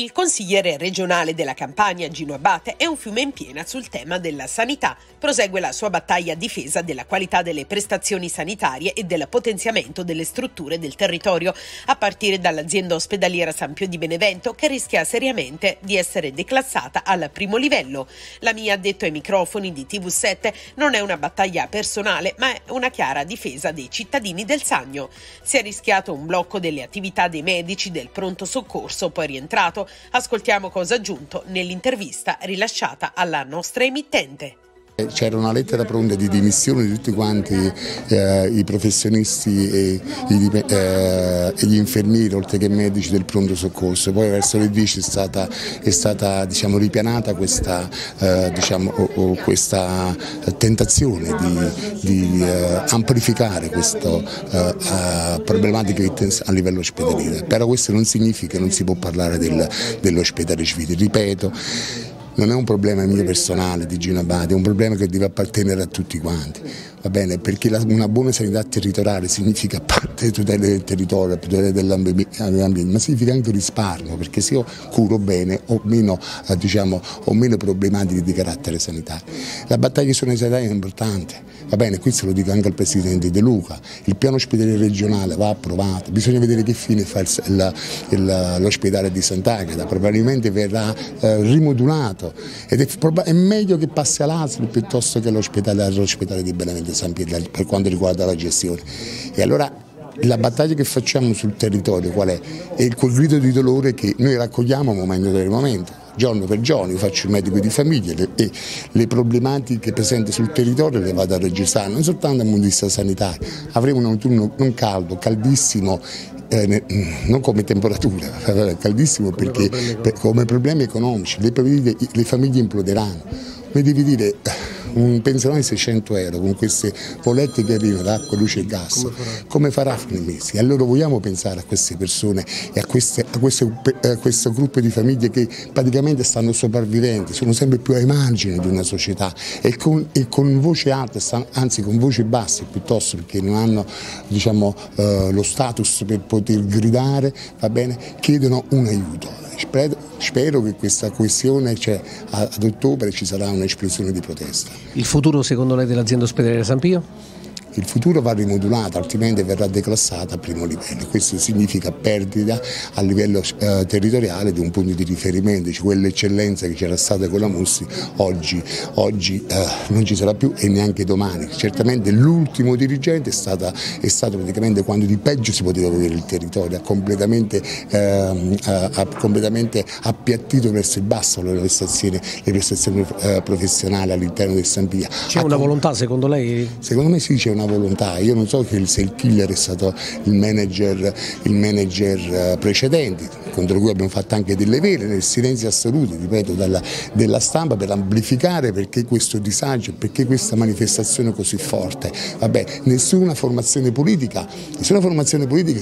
Il consigliere regionale della Campania, Gino Abate, è un fiume in piena sul tema della sanità. Prosegue la sua battaglia a difesa della qualità delle prestazioni sanitarie e del potenziamento delle strutture del territorio, a partire dall'azienda ospedaliera San Pio di Benevento, che rischia seriamente di essere declassata al primo livello. La mia, detto ai microfoni di TV7, non è una battaglia personale, ma è una chiara difesa dei cittadini del Sagno. Si è rischiato un blocco delle attività dei medici del pronto soccorso, poi rientrato Ascoltiamo cosa ha aggiunto nell'intervista rilasciata alla nostra emittente. C'era una lettera pronta di dimissione di tutti quanti eh, i professionisti e, i, eh, e, gli infermieri oltre che medici del pronto soccorso. Poi verso le 10 è stata, è stata diciamo, ripianata questa, eh, diciamo, o, o questa tentazione di, di eh, amplificare questa uh, problematica a livello ospedaliero. Però questo non significa che non si può parlare del, dell'ospedale civile. Ripeto, non è un problema mio personale di Gino Abate, è un problema che deve appartenere a tutti quanti, va bene? Perché la, una buona sanità territoriale significa a parte tutela del territorio, tutela dell'ambiente, ma significa anche risparmio, perché se io curo bene ho meno, eh, diciamo, ho meno problematiche di carattere sanitario. La battaglia sulla sanità è importante, va bene? Questo lo dico anche al Presidente De Luca, il piano ospedale regionale va approvato, bisogna vedere che fine fa l'ospedale di Sant'Agata, probabilmente verrà eh, rimodulato ed è, è meglio che passi all'ASL piuttosto che all'ospedale, all'ospedale di Benevento San Pietro per quanto riguarda la gestione. E allora la battaglia che facciamo sul territorio qual è? È quel grido di dolore che noi raccogliamo momento per momento, giorno per giorno, io faccio il medico di famiglia e le problematiche presenti sul territorio le vado a registrare, non soltanto dal punto di vista sanitario, avremo un autunno non caldo, caldissimo eh, non come temperatura, caldissimo perché per, come problemi economici, le, le famiglie imploderanno. Mi devi dire un pensione di 600 euro con queste volette che arrivano d'acqua, luce e gas, come farà, a fine mese? Allora vogliamo pensare a queste persone e a, queste, a, queste, a, questo gruppo di famiglie che praticamente stanno sopravvivendo, sono sempre più ai margini di una società e con, e con voce alta, anzi con voci basse piuttosto perché non hanno diciamo, eh, lo status per poter gridare, va bene, chiedono un aiuto. Spero, che questa questione, cioè ad ottobre ci sarà un'esplosione di protesta. Il futuro secondo lei dell'azienda ospedaliera San Pio? Il futuro va rimodulato altrimenti verrà declassata a primo livello. Questo significa perdita a livello eh, territoriale di un punto di riferimento, cioè quell'eccellenza che c'era stata con la Mussi oggi, oggi eh, non ci sarà più e neanche domani. Certamente l'ultimo dirigente è, stata, è, stato praticamente quando di peggio si poteva vedere il territorio, ha completamente, eh, ha completamente appiattito verso il basso le prestazioni, le prestazioni eh, professionali all'interno del Sampia. C'è una volontà secondo lei? Secondo me sì, c'è una una volontà, io non so se il killer è stato il manager, il manager eh, precedente, contro cui abbiamo fatto anche delle vere nel silenzio assoluto, ripeto, dalla, della stampa per amplificare perché questo disagio, perché questa manifestazione così forte. Vabbè, nessuna formazione politica, nessuna formazione politica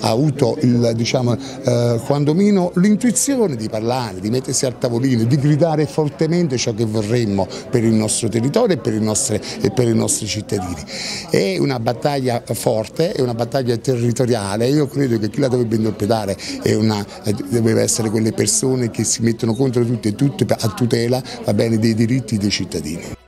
ha avuto il, diciamo, eh, quantomeno l'intuizione di parlare, di mettersi al tavolino, di gridare fortemente ciò che vorremmo per il nostro territorio e per i nostri, e per i nostri cittadini. È una battaglia forte, è una battaglia territoriale, io credo che chi la dovrebbe interpretare è una doveva essere quelle persone che si mettono contro tutte e tutte a tutela bene, dei diritti dei cittadini.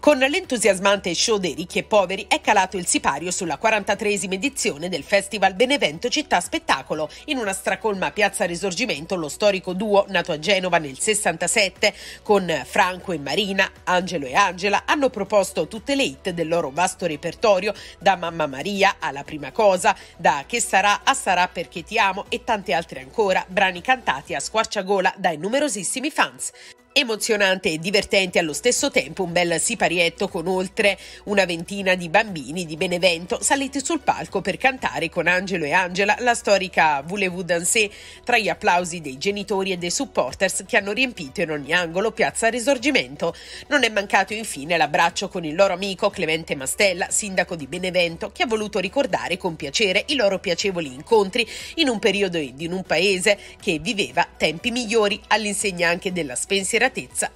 Con l'entusiasmante show dei ricchi e poveri è calato il sipario sulla 43esima edizione del Festival Benevento Città Spettacolo. In una stracolma piazza Risorgimento lo storico duo nato a Genova nel 67 con Franco e Marina, Angelo e Angela hanno proposto tutte le hit del loro vasto repertorio da Mamma Maria alla prima cosa, da Che sarà a Sarà perché ti amo e tante altre ancora, brani cantati a squarciagola dai numerosissimi fans. Emozionante e divertente allo stesso tempo un bel siparietto con oltre una ventina di bambini di Benevento. Saliti sul palco per cantare con Angelo e Angela la storica Voulez-vous danser? Tra gli applausi dei genitori e dei supporters che hanno riempito in ogni angolo Piazza Risorgimento. Non è mancato infine l'abbraccio con il loro amico Clemente Mastella, sindaco di Benevento, che ha voluto ricordare con piacere i loro piacevoli incontri in un periodo ed in un paese che viveva tempi migliori. All'insegna anche della spensieratezza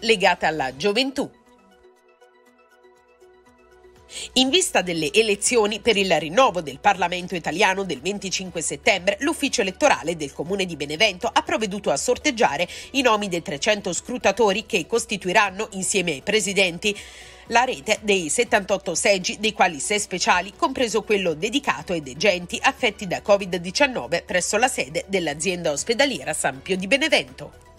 legata alla gioventù. In vista delle elezioni per il rinnovo del Parlamento italiano del 25 settembre, l'ufficio elettorale del Comune di Benevento ha provveduto a sorteggiare i nomi dei 300 scrutatori che costituiranno, insieme ai presidenti, la rete dei 78 seggi, dei quali 6 speciali, compreso quello dedicato ai degenti affetti da Covid-19 presso la sede dell'azienda ospedaliera San Pio di Benevento.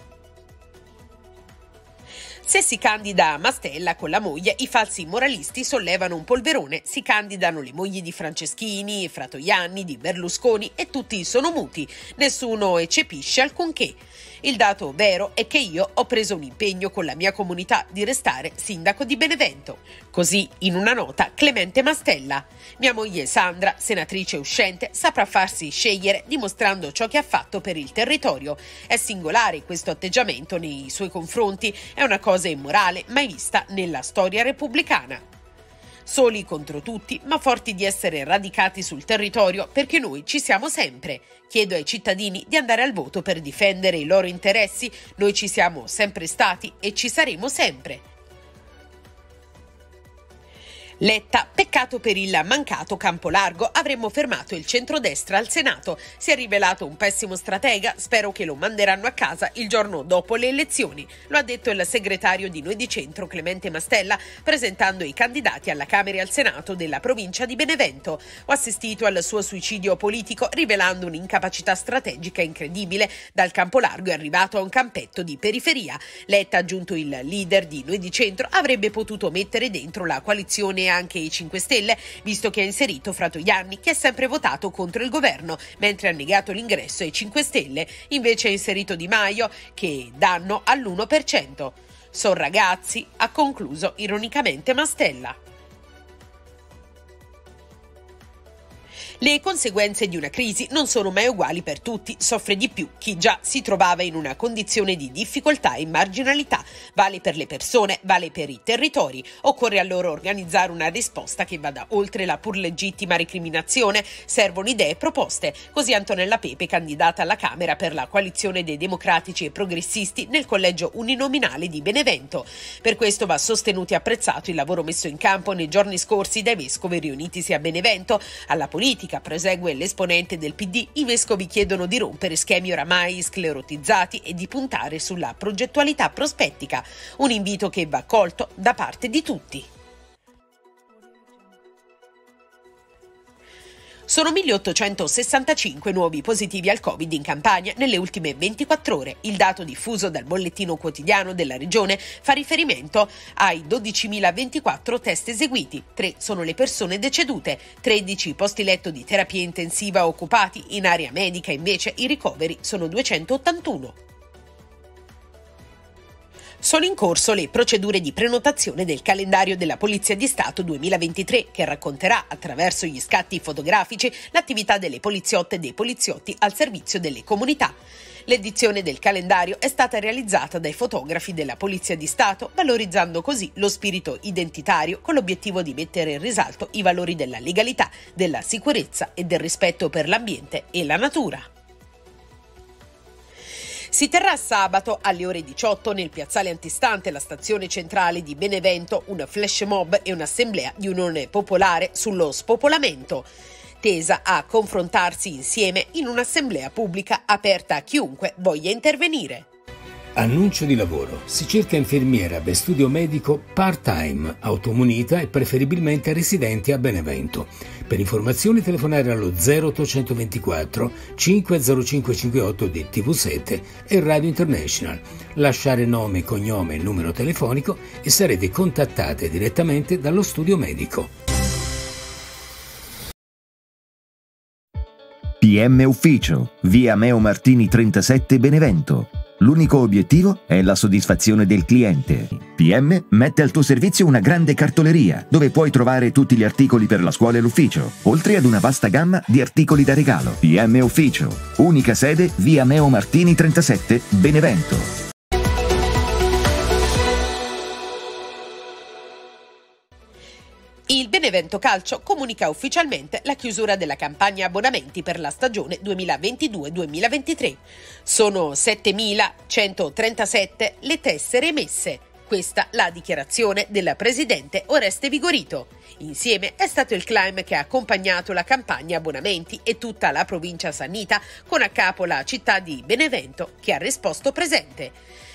Se si candida a Mastella con la moglie, i falsi moralisti sollevano un polverone, si candidano le mogli di Franceschini, Fratoianni, di Berlusconi e tutti sono muti, nessuno eccepisce alcunché. Il dato vero è che io ho preso un impegno con la mia comunità di restare sindaco di Benevento. Così, in una nota, Clemente Mastella. Mia moglie Sandra, senatrice uscente, saprà farsi scegliere dimostrando ciò che ha fatto per il territorio. È singolare questo atteggiamento nei suoi confronti, è una cosa immorale mai vista nella storia repubblicana soli contro tutti, ma forti di essere radicati sul territorio perché noi ci siamo sempre. Chiedo ai cittadini di andare al voto per difendere i loro interessi, noi ci siamo sempre stati e ci saremo sempre. Letta, peccato per il mancato campo largo, avremmo fermato il centrodestra al Senato. Si è rivelato un pessimo stratega, spero che lo manderanno a casa il giorno dopo le elezioni. Lo ha detto il segretario di Noi di Centro Clemente Mastella, presentando i candidati alla Camera e al Senato della provincia di Benevento. Ho assistito al suo suicidio politico, rivelando un'incapacità strategica incredibile. Dal campo largo è arrivato a un campetto di periferia. Letta, aggiunto il leader di Noi di Centro, avrebbe potuto mettere dentro la coalizione anche i 5 Stelle, visto che ha inserito Fratoianni, che ha sempre votato contro il governo, mentre ha negato l'ingresso ai 5 Stelle. Invece ha inserito Di Maio, che danno all'1%. Son ragazzi, ha concluso ironicamente Mastella. Le conseguenze di una crisi non sono mai uguali per tutti, soffre di più chi già si trovava in una condizione di difficoltà e marginalità. Vale per le persone, vale per i territori. Occorre allora organizzare una risposta che vada oltre la pur legittima recriminazione. Servono idee proposte. Così Antonella Pepe, candidata alla Camera per la coalizione dei democratici e progressisti nel collegio uninominale di Benevento. Per questo va sostenuto e apprezzato il lavoro messo in campo nei giorni scorsi dai vescovi riunitisi a Benevento, alla politica politica, prosegue l'esponente del PD, i vescovi chiedono di rompere schemi oramai sclerotizzati e di puntare sulla progettualità prospettica, un invito che va colto da parte di tutti. Sono 1865 nuovi positivi al Covid in Campania nelle ultime 24 ore. Il dato diffuso dal bollettino quotidiano della regione fa riferimento ai 12.024 test eseguiti. Tre sono le persone decedute, 13 posti letto di terapia intensiva occupati. In area medica invece i ricoveri sono 281. Sono in corso le procedure di prenotazione del calendario della Polizia di Stato 2023 che racconterà attraverso gli scatti fotografici l'attività delle poliziotte e dei poliziotti al servizio delle comunità. L'edizione del calendario è stata realizzata dai fotografi della Polizia di Stato, valorizzando così lo spirito identitario con l'obiettivo di mettere in risalto i valori della legalità, della sicurezza e del rispetto per l'ambiente e la natura. Si terrà sabato alle ore 18 nel piazzale antistante la stazione centrale di Benevento un flash mob e un'assemblea di unione popolare sullo spopolamento tesa a confrontarsi insieme in un'assemblea pubblica aperta a chiunque voglia intervenire. Annuncio di lavoro. Si cerca infermiera per studio medico part-time, automunita e preferibilmente residenti a Benevento. Per informazioni telefonare allo 0824 50558 di TV7 e Radio International. Lasciare nome, cognome e numero telefonico e sarete contattate direttamente dallo studio medico. PM Ufficio, via Meo Martini 37 Benevento L'unico obiettivo è la soddisfazione del cliente. PM mette al tuo servizio una grande cartoleria, dove puoi trovare tutti gli articoli per la scuola e l'ufficio, oltre ad una vasta gamma di articoli da regalo. PM Ufficio, unica sede via Meo Martini 37, Benevento. Benevento Calcio comunica ufficialmente la chiusura della campagna abbonamenti per la stagione 2022-2023. Sono 7.137 le tessere emesse. Questa la dichiarazione del presidente Oreste Vigorito. Insieme è stato il climb che ha accompagnato la campagna abbonamenti e tutta la provincia sannita, con a capo la città di Benevento, che ha risposto presente.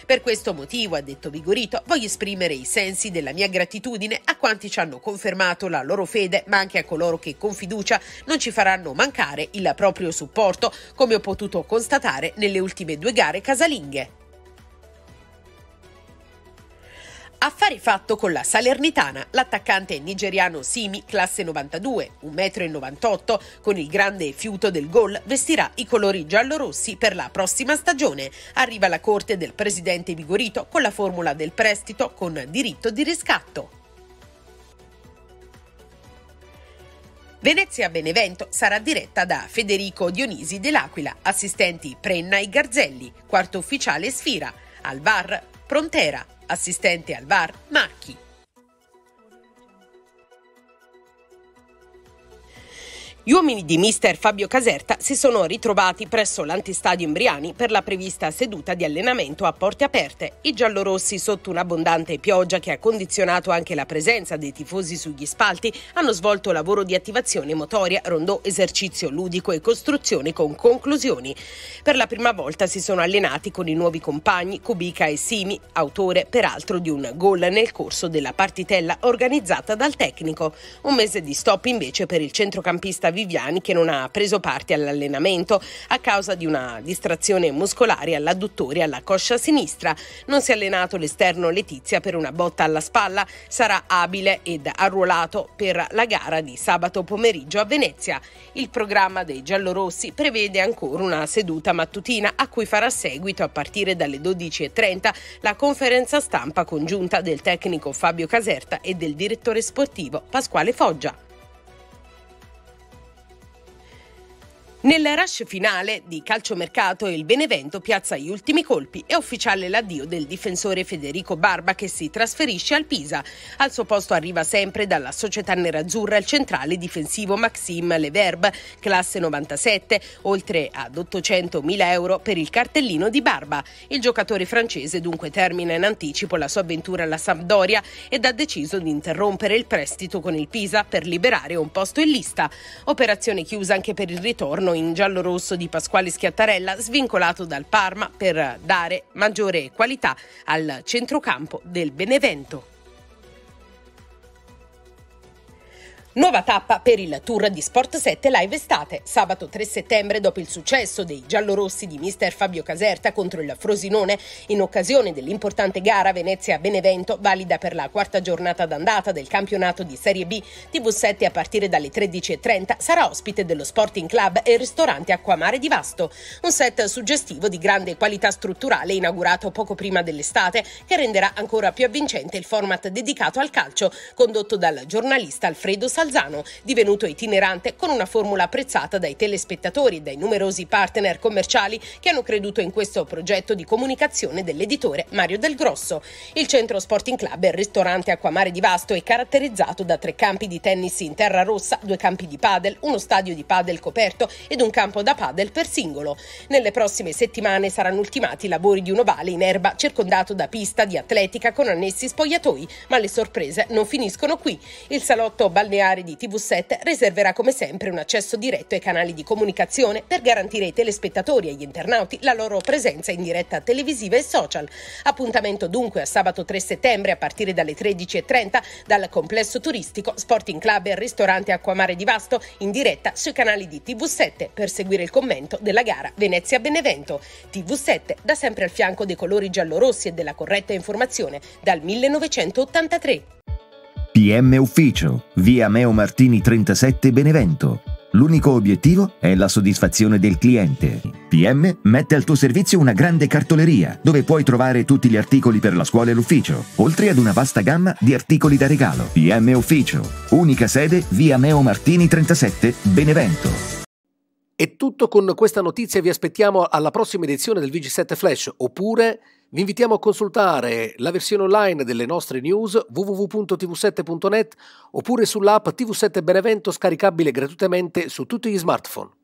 Per questo motivo, ha detto Vigorito, voglio esprimere i sensi della mia gratitudine a quanti ci hanno confermato la loro fede, ma anche a coloro che con fiducia non ci faranno mancare il proprio supporto, come ho potuto constatare nelle ultime due gare casalinghe. Affari fatto con la Salernitana, l'attaccante nigeriano Simi, classe 92, 1,98 m, con il grande fiuto del gol, vestirà i colori giallorossi per la prossima stagione. Arriva alla corte del presidente Vigorito con la formula del prestito con diritto di riscatto. Venezia-Benevento sarà diretta da Federico Dionisi dell'Aquila, assistenti Prenna e Garzelli, quarto ufficiale Sfira, al VAR Prontera, assistente al VAR Macchi. Gli uomini di mister Fabio Caserta si sono ritrovati presso l'antistadio Imbriani per la prevista seduta di allenamento a porte aperte. I giallorossi, sotto un'abbondante pioggia che ha condizionato anche la presenza dei tifosi sugli spalti, hanno svolto lavoro di attivazione motoria, rondò, esercizio ludico e costruzione con conclusioni. Per la prima volta si sono allenati con i nuovi compagni Kubica e Simi, autore peraltro di un gol nel corso della partitella organizzata dal tecnico. Un mese di stop invece per il centrocampista Viviani che non ha preso parte all'allenamento a causa di una distrazione muscolare all'adduttore e alla coscia sinistra. Non si è allenato l'esterno Letizia per una botta alla spalla, sarà abile ed arruolato per la gara di sabato pomeriggio a Venezia. Il programma dei giallorossi prevede ancora una seduta mattutina a cui farà seguito a partire dalle 12.30 la conferenza stampa congiunta del tecnico Fabio Caserta e del direttore sportivo Pasquale Foggia. Nel rush finale di calciomercato il Benevento piazza gli ultimi colpi. È ufficiale l'addio del difensore Federico Barba che si trasferisce al Pisa. Al suo posto arriva sempre dalla società nerazzurra il centrale difensivo Maxime Leverbe, classe 97, oltre ad 800 mila euro per il cartellino di Barba. Il giocatore francese dunque termina in anticipo la sua avventura alla Sampdoria ed ha deciso di interrompere il prestito con il Pisa per liberare un posto in lista. Operazione chiusa anche per il ritorno in giallo-rosso di Pasquale Schiattarella, svincolato dal Parma per dare maggiore qualità al centrocampo del Benevento. Nuova tappa per il tour di Sport 7 Live Estate. Sabato 3 settembre, dopo il successo dei giallorossi di mister Fabio Caserta contro il Frosinone, in occasione dell'importante gara Venezia-Benevento, valida per la quarta giornata d'andata del campionato di Serie B, TV7 a partire dalle 13.30 sarà ospite dello Sporting Club e ristorante Acquamare di Vasto. Un set suggestivo di grande qualità strutturale inaugurato poco prima dell'estate, che renderà ancora più avvincente il format dedicato al calcio, condotto dal giornalista Alfredo Salvini. Calzano, divenuto itinerante con una formula apprezzata dai telespettatori e dai numerosi partner commerciali che hanno creduto in questo progetto di comunicazione dell'editore Mario Del Grosso. Il centro Sporting Club e il ristorante Acquamare di Vasto è caratterizzato da tre campi di tennis in terra rossa, due campi di padel, uno stadio di padel coperto ed un campo da padel per singolo. Nelle prossime settimane saranno ultimati i lavori di un ovale in erba circondato da pista di atletica con annessi spogliatoi, ma le sorprese non finiscono qui. Il salotto balneare di TV7 riserverà come sempre un accesso diretto ai canali di comunicazione per garantire ai telespettatori e agli internauti la loro presenza in diretta televisiva e social. Appuntamento dunque a sabato 3 settembre a partire dalle 13.30 dal complesso turistico Sporting Club e ristorante Acquamare di Vasto in diretta sui canali di TV7 per seguire il commento della gara Venezia-Benevento. TV7 da sempre al fianco dei colori giallorossi e della corretta informazione dal 1983. PM Ufficio, via Meo Martini 37 Benevento. L'unico obiettivo è la soddisfazione del cliente. PM mette al tuo servizio una grande cartoleria dove puoi trovare tutti gli articoli per la scuola e l'ufficio, oltre ad una vasta gamma di articoli da regalo. PM Ufficio, unica sede via Meo Martini 37 Benevento. È tutto con questa notizia, vi aspettiamo alla prossima edizione del VG7 Flash oppure vi invitiamo a consultare la versione online delle nostre news www.tv7.net oppure sull'app TV7 Benevento scaricabile gratuitamente su tutti gli smartphone.